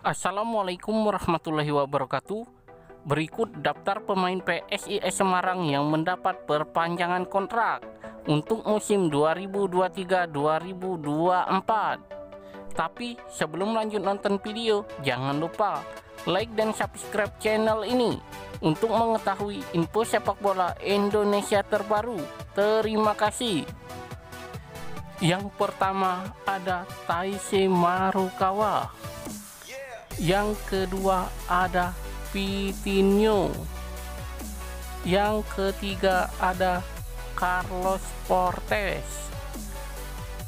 Assalamualaikum warahmatullahi wabarakatuh. Berikut daftar pemain PSIS Semarang yang mendapat perpanjangan kontrak untuk musim 2023-2024. Tapi sebelum lanjut nonton video, jangan lupa like dan subscribe channel ini untuk mengetahui info sepak bola Indonesia terbaru. Terima kasih. Yang pertama ada Taise Marukawa. Yang kedua ada Vitinho. Yang ketiga ada Carlos Portes.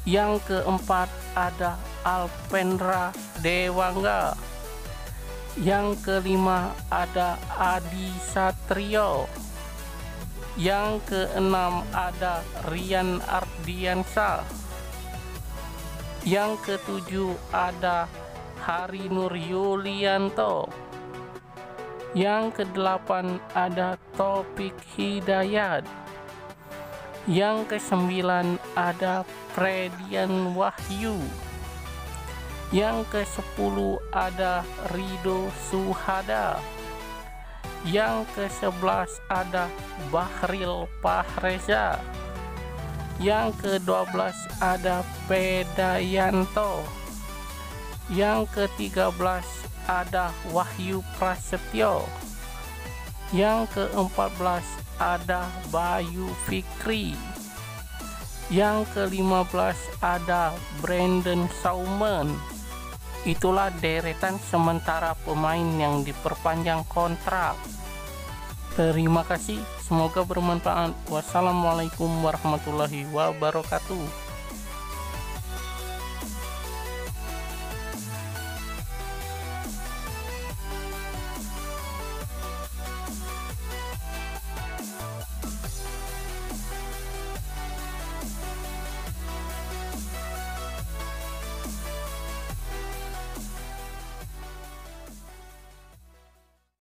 Yang keempat ada Alpendra Dewangga. Yang kelima ada Adi Satrio. Yang keenam ada Rian Ardiansa. Yang ketujuh ada Hari Nur Yulianto. Yang kedelapan ada Topik Hidayat. Yang kesembilan ada Fredian Wahyu. Yang ke sepuluh ada Rido Suhada. Yang ke sebelas ada Bahril Pahreza. Yang ke dua belas ada Pedayanto yang ke-13 ada Wahyu Prasetyo. Yang ke-14 ada Bayu Fikri. Yang ke-15 ada Brandon Sauman. Itulah deretan sementara pemain yang diperpanjang kontrak. Terima kasih semoga bermanfaat. Wassalamualaikum warahmatullahi wabarakatuh